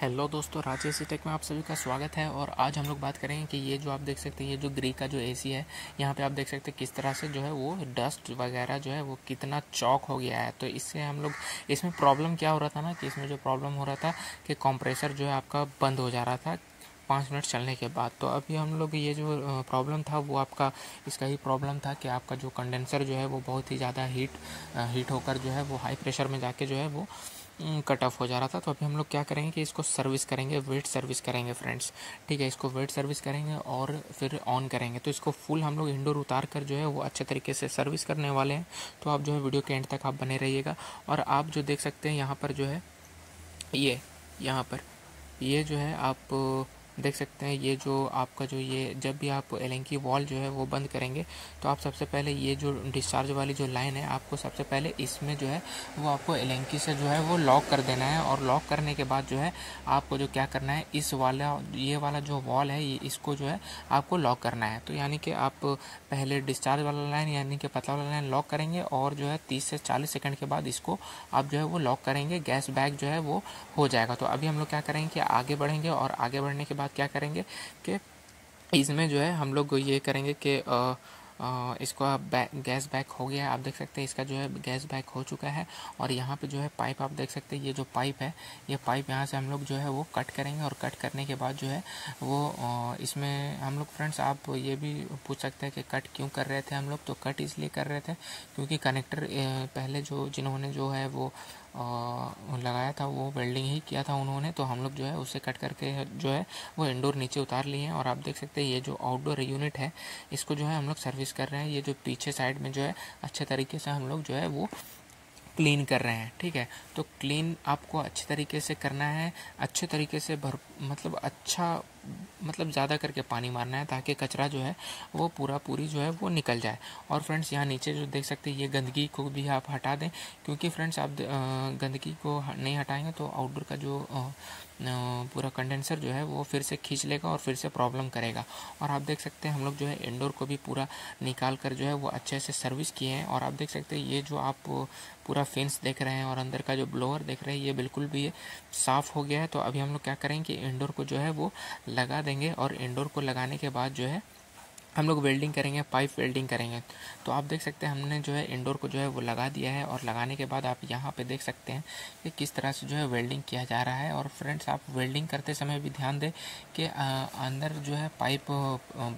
Hello दोस्तों Rajesh take में आप सभी का स्वागत है और आज हम लोग बात करेंगे कि ये जो आप देख सकते हैं, ये जो ग्री का जो एसी है, यहाँ पे आप देख सकते हैं किस तरह से जो है वो डस्ट वगैरह जो है वो कितना चौक हो गया है। तो इससे हम लोग, इसमें प्रॉब्लम क्या हो रहा था ना, कि इसमें जो प्रॉब्लम हो रहा था कि कंप्रेसर जो है आपका बंद हो जा रहा था पाँच मिनट चलने के बाद। तो अभी हम लोग ये जो प्रॉब्लम था वो आपका, इसका ही प्रॉब्लम था कि आपका जो कंडेंसर जो है वो बहुत ही ज़्यादा हीट हीट होकर जो है वो हाई प्रेशर में जाके जो है वो कट ऑफ़ हो जा रहा था। तो अभी हम लोग क्या करेंगे कि इसको सर्विस करेंगे वेट सर्विस करेंगे फ्रेंड्स ठीक है, इसको वेट सर्विस करेंगे और फिर ऑन करेंगे। तो इसको फुल हम लोग इंडोर उतार कर जो है वो अच्छे तरीके से सर्विस करने वाले हैं। तो आप जो है वीडियो के एंड तक आप बने रहिएगा। और आप जो देख सकते हैं, यहाँ पर जो है ये, यहाँ पर ये जो है आप देख सकते हैं, ये जो आपका जो ये, जब भी आप एल की वॉल जो है वो बंद करेंगे तो आप सबसे पहले ये जो डिस्चार्ज वाली जो लाइन है, आपको सबसे पहले इसमें जो है, वो आपको एल से जो है वो लॉक कर देना है और लॉक करने के बाद जो है, आपको जो क्या करना है, इस वाला, ये वाला जो वॉल है, ये इसको जो है आपको लॉक करना है। तो यानी कि आप पहले डिस्चार्ज वाला लाइन यानी कि पतला वाला लाइन लॉक करेंगे और जो है तीस से चालीस सेकेंड के बाद इसको आप जो है वो लॉक करेंगे गैस बैग जो है वो हो जाएगा। तो अभी हम लोग क्या करेंगे कि आगे बढ़ेंगे और आगे बढ़ने के बाद क्या करेंगे कि इसमें जो है हम लोग ये करेंगे कि इसको बैक गैस बैक हो गया है। आप देख सकते हैं इसका जो है गैस बैक हो चुका है और यहाँ पे जो है पाइप, आप देख सकते हैं ये जो पाइप है, ये पाइप यहाँ से हम लोग जो है वो कट करेंगे और कट करने के बाद जो है वो इसमें हम लोग फ्रेंड्स आप ये भी पूछ सकते हैं कि कट क्यों कर रहे थे हम लोग। तो कट इसलिए कर रहे थे क्योंकि कनेक्टर पहले जो जिन्होंने जो है वो लगाया था, वो वेल्डिंग ही किया था उन्होंने तो हम लोग जो है उसे कट करके जो है वो इंडोर नीचे उतार लिए हैं। और आप देख सकते हैं, ये जो आउटडोर यूनिट है, इसको जो है हम लोग सर्विस कर रहे हैं। ये जो पीछे साइड में जो है, अच्छे तरीके से हम लोग जो है वो क्लीन कर रहे हैं, ठीक है? तो क्लीन आपको अच्छे तरीके से करना है, अच्छे तरीके से भर मतलब अच्छा मतलब ज़्यादा करके पानी मारना है ताकि कचरा जो है वो पूरा पूरी जो है वो निकल जाए। और फ्रेंड्स, यहाँ नीचे जो देख सकते हैं, ये गंदगी को भी आप हटा दें, क्योंकि फ्रेंड्स आप गंदगी को नहीं हटाएँगे तो आउटडोर का जो पूरा कंडेंसर जो है वो फिर से खींच लेगा और फिर से प्रॉब्लम करेगा। और आप देख सकते हैं, हम लोग जो है इंडोर को भी पूरा निकाल कर जो है वो अच्छे से सर्विस किए हैं। और आप देख सकते हैं, ये जो आप पूरा फेंस देख रहे हैं और अंदर का जो ब्लोअर देख रहे हैं, ये बिल्कुल भी साफ़ हो गया है। तो अभी हम लोग क्या करेंगे कि इंडोर को जो है वो लगा देंगे और इंडोर को लगाने के बाद जो है, हम लोग वेल्डिंग करेंगे पाइप वेल्डिंग करेंगे। तो आप देख सकते हैं, हमने जो है इंडोर को जो है वो लगा दिया है और लगाने के बाद आप यहाँ पे देख सकते हैं कि किस तरह से जो है वेल्डिंग किया जा रहा है। और फ्रेंड्स आप वेल्डिंग करते समय भी ध्यान दें कि अंदर जो है पाइप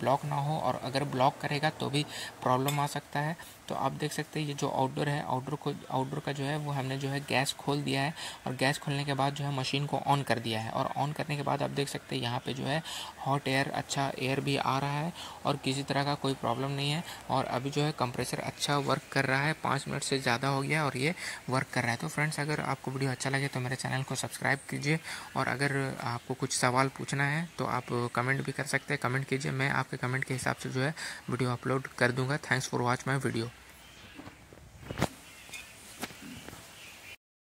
ब्लॉक ना हो और अगर ब्लॉक करेगा तो भी प्रॉब्लम आ सकता है। तो आप देख सकते हैं ये जो आउटडोर है आउटडोर को आउटडोर का जो है, वो हमने जो है गैस खोल दिया है और गैस खोलने के बाद जो है मशीन को ऑन कर दिया है और ऑन करने के बाद आप देख सकते हैं यहाँ पे जो है हॉट एयर अच्छा एयर भी आ रहा है और किसी तरह का कोई प्रॉब्लम नहीं है और अभी जो है कंप्रेसर अच्छा वर्क कर रहा है, पाँच मिनट से ज़्यादा हो गया और ये वर्क कर रहा है। तो फ्रेंड्स अगर आपको वीडियो अच्छा लगे तो मेरे चैनल को सब्सक्राइब कीजिए और अगर आपको कुछ सवाल पूछना है तो आप कमेंट भी कर सकते हैं। कमेंट कीजिए, मैं आपके कमेंट के हिसाब से जो है वीडियो अपलोड कर दूँगा। Thanks for watch my video